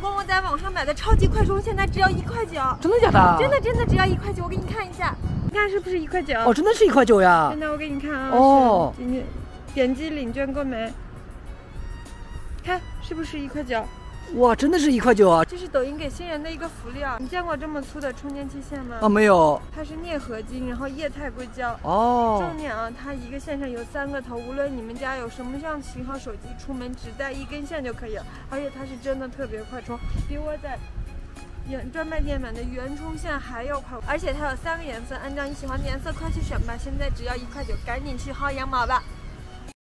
公我在网上买的超级快充，现在只要一块九。真的假的？真的真的只要一块九，我给你看一下，你看是不是一块九？哦，真的是一块九呀。真的，我给你看啊。哦。今天点击领券购买，看是不是一块九？哇，真的是一块九啊！这是抖音给新人的一个福利啊！你见过这么粗的充电器线吗？啊，没有。它是镍合金，然后液态硅胶。哦。重点啊，它一个线上有三个头，无论你们家有什么样型号手机，出门只带一根线就可以了。而且它是真的特别快充，比我在原专卖店买的原充线还要快。而且它有三个颜色，按照你喜欢的颜色快去选吧！现在只要一块九，赶紧去薅羊毛吧！